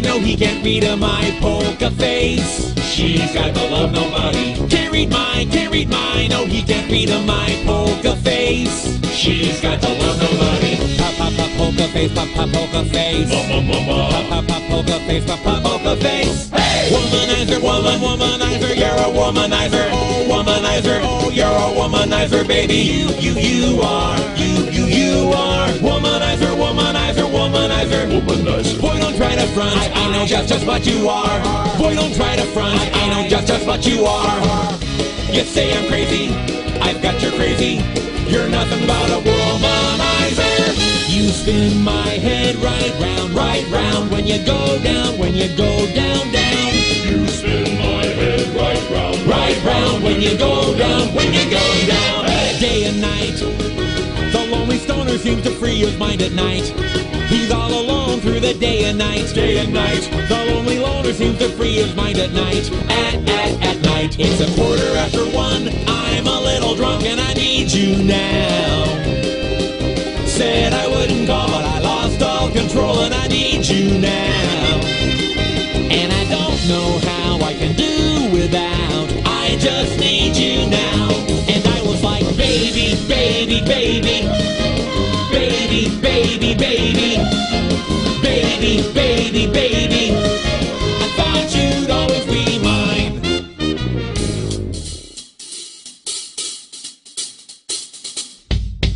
my, no, he can't read a my polka face. She's got to love nobody. Can't read mine, can't read my, no, oh, he can't read a my polka face. She's got to love nobody. Pop, pop, pop, polka face, pop, pop, polka face. Pop, pop, pop, polka face, pop, pop, polka face. Hey! Womanizer, woman, womanizer, you're a womanizer. Oh, womanizer, oh, you're a womanizer, baby. You, you, you are, you, you, you are. Womanizer, womanizer, womanizer. Womanizer. Boy, don't try to front. I, I know just, just what you are. Boy, don't try to front. I, I know just, just what you are. You say I'm crazy. I've got your crazy. You're nothing but a womanizer. You spin my head right round, right round. When you go down, when you go down, down. You spin my head right round, Right round when you go down, when you go down. Day and night. Lonely stoner seems to free his mind at night. He's all alone through the day and night. Day and night. The lonely loner seems to free his mind at night. At, at, at night. It's a quarter after one. I'm a little drunk and I need you now. Said I wouldn't call, but I lost all control and I need you now. And I don't know how I can do without. I just need you now. Baby, baby, baby. Baby, baby, baby. Baby, baby, baby. I thought you'd always be mine.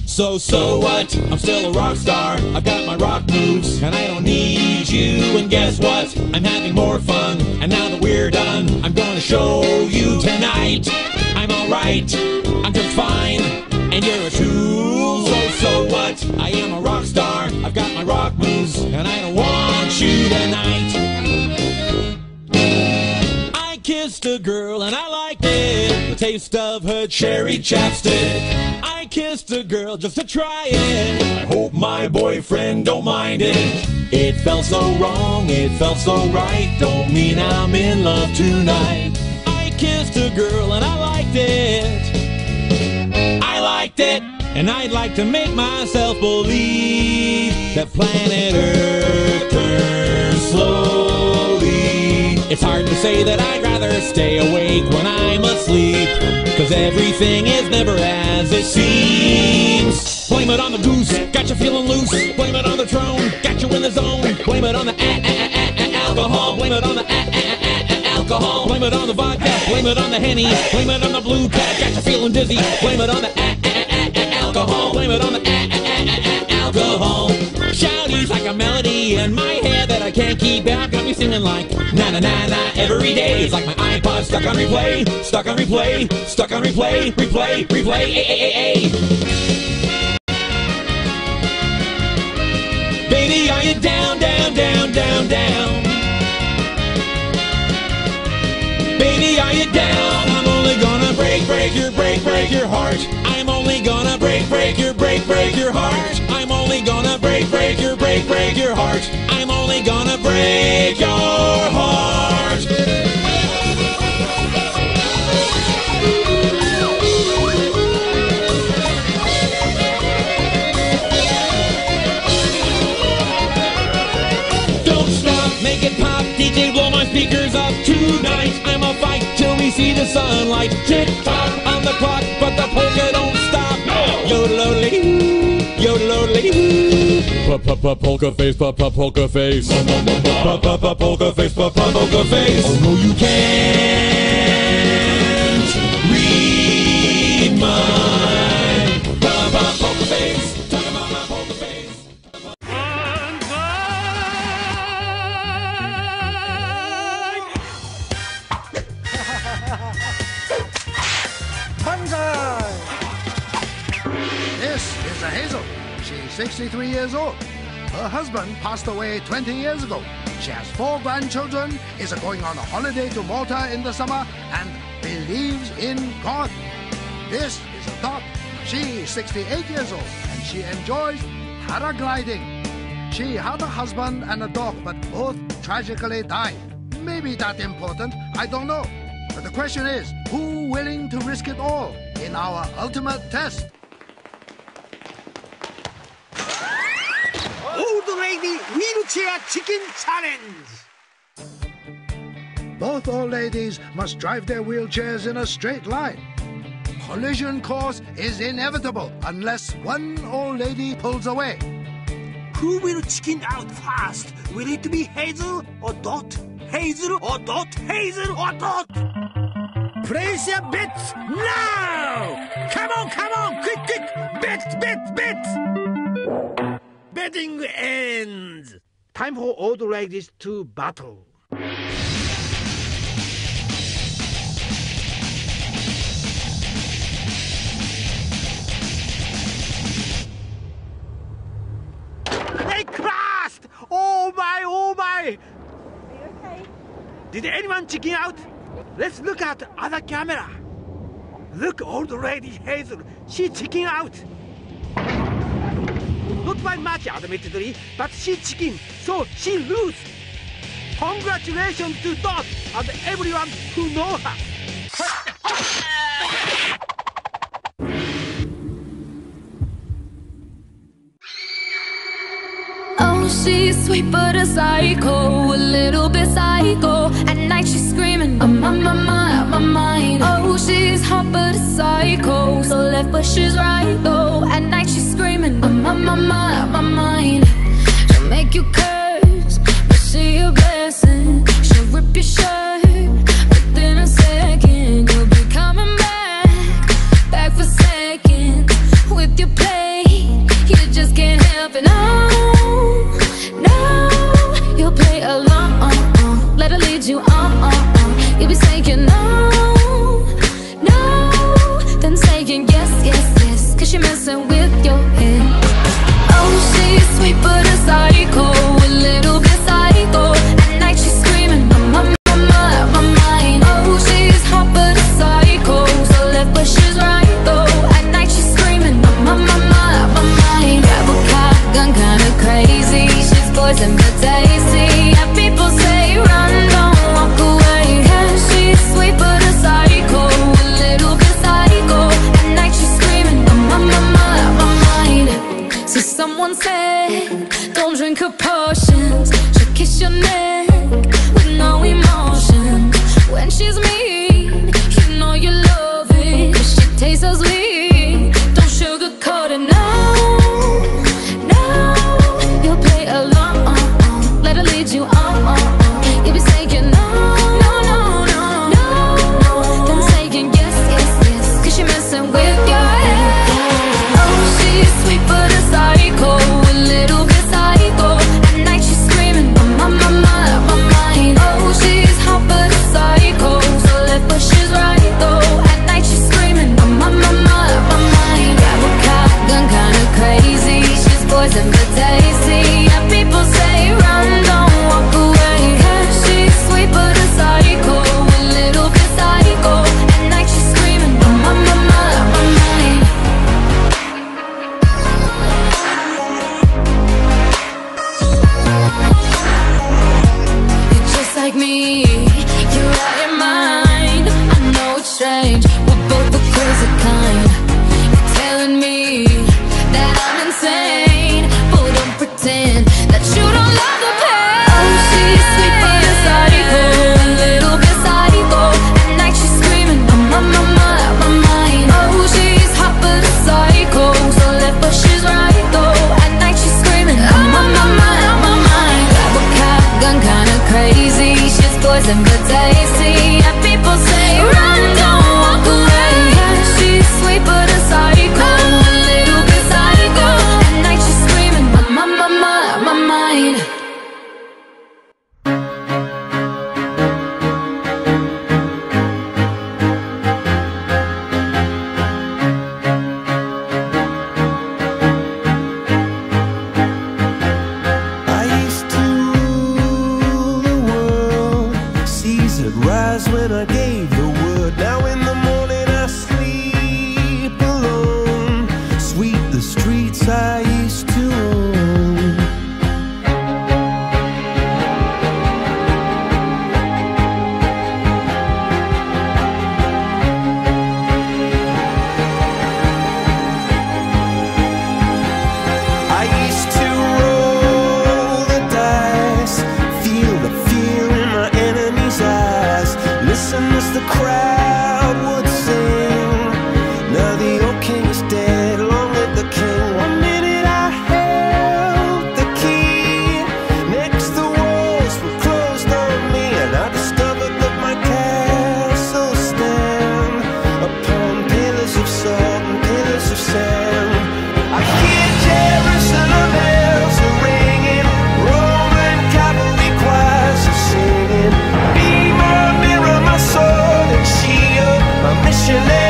So, so what? I'm still a rock star. I've got my rock moves, and I don't need you. And guess what? I'm having more fun. And now that we're done, I'm gonna show you tonight. I'm alright. I'm just fine. And you're a tool. So, so what? I am a rock star. I've got my rock moves, and I don't want you tonight. I kissed a girl and I liked it. The taste of her cherry chapstick. I kissed a girl just to try it. I hope my boyfriend don't mind it. It felt so wrong, it felt so right. Don't mean I'm in love tonight. I kissed a girl and I liked it. Liked it. And I'd like to make myself believe that planet Earth turns slowly. It's hard to say that I'd rather stay awake when I'm asleep. Cause everything is never as it seems. Blame it on the goose, got you feeling loose. Blame it on the throne, got you in the zone. Blame it on the alcohol. Blame it on the alcohol. Blame it on the vodka. Blame it on the henny. Blame it on the blue cat, got you feeling dizzy. Blame it on the alcohol. Blame it on the a- a- a- alcohol. Shouties like a melody in my head that I can't keep out. Got me singing like na na na na every day. It's like my iPod stuck on replay, stuck on replay, stuck on replay, replay, replay. A a a a. Baby, are you down, down, down, down, down? Baby, are you down? Only gonna break, break your, break, break your heart. I'm only gonna break, break your, break, break your heart. I'm only gonna break, break your, break, break your heart. I'm only gonna break your heart. Don't stop, make it pop, DJ, blow my speakers up tonight. I'm see the sunlight. Tick tock on the clock, but the polka don't stop. Pa pa pa polka face, pa pa polka face. Pa pa pa polka face, pa pa polka face. Oh no, you can't 63 years old. Her husband passed away 20 years ago. She has four grandchildren, is going on a holiday to Malta in the summer, and believes in God. This is a Dot. She is 68 years old and she enjoys paragliding. She had a husband and a dog, but both tragically died. Maybe that important, I don't know. But the question is, who willing to risk it all in our ultimate test? Old lady wheelchair chicken challenge. Both old ladies must drive their wheelchairs in a straight line. Collision course is inevitable unless one old lady pulls away. Who will chicken out fast? Will it be Hazel or Dot? Hazel or Dot? Hazel or Dot? Place your bets now! Come on, come on, quick, quick! Bet, bet, bet! Betting ends. Time for old ladies to battle. They crashed! Oh my, oh my! Are you okay? Did anyone chicken out? Let's look at other camera. Look, old lady Hazel, she chicken out. Not by much, admittedly, but she chicken, so she lose. Congratulations to Dot and everyone who know her. Oh, she's sweet but a psycho, a little bit psycho. At night she's screaming, I'm on my mind, hot but a psycho, so left but she's right though. At night she's screaming, I'm on my mind, my mind. She'll make you curse, but she a blessing. She'll rip your shirt Cause you're messing with your head. Oh, she's sweet but a psycho, oh, a little sunset. Don't drink a potion. me. king is dead, long live the king. One minute I held the key. Next the walls were closed on me And I discovered that my castle stand Upon pillars of salt and pillars of sand. I hear Jerusalem bells are ringing Roman cavalry choirs are singing. Be my mirror, my sword and shield, my missionary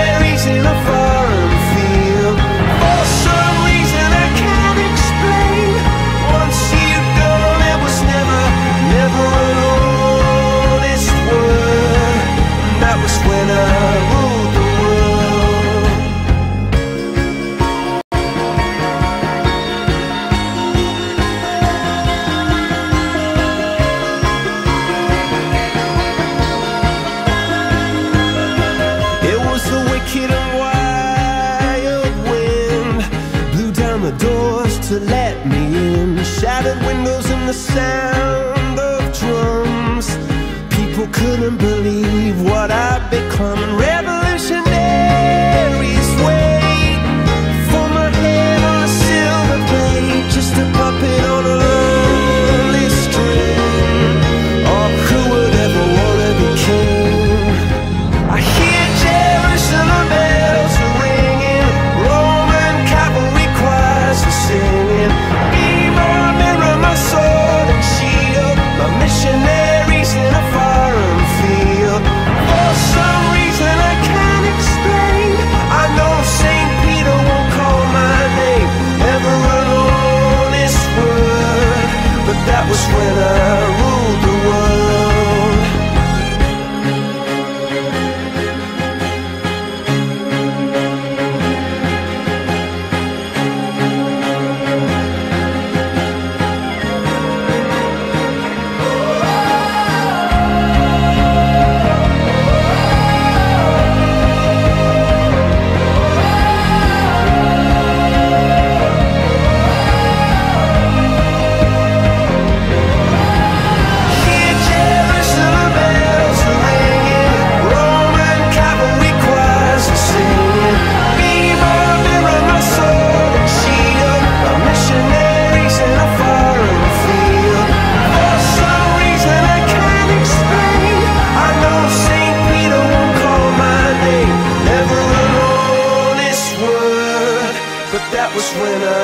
yourself when I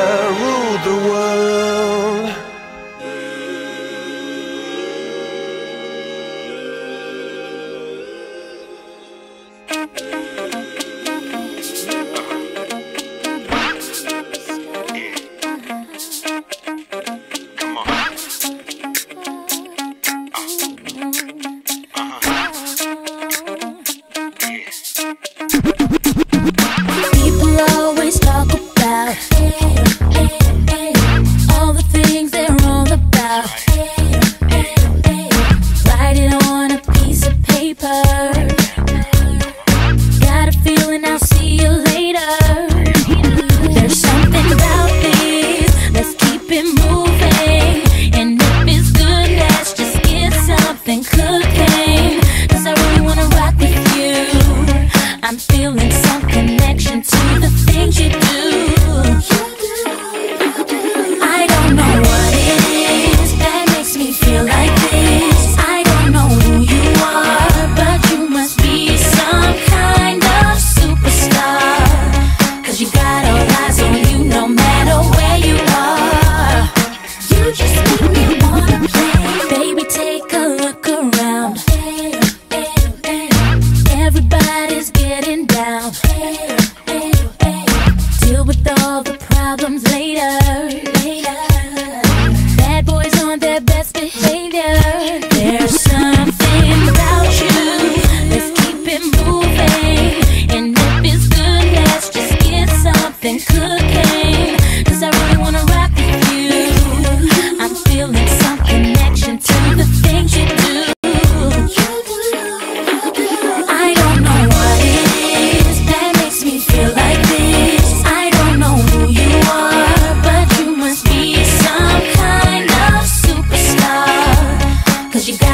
you got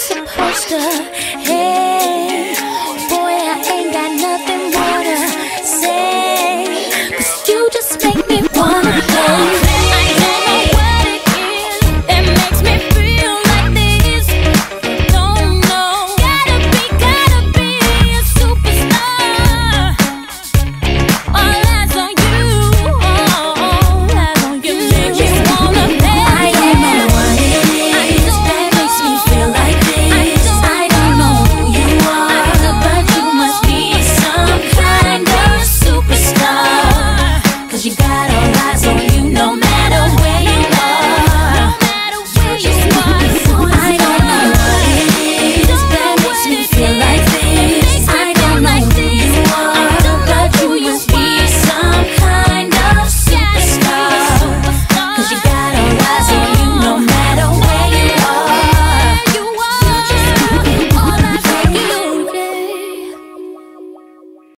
supposed to hey.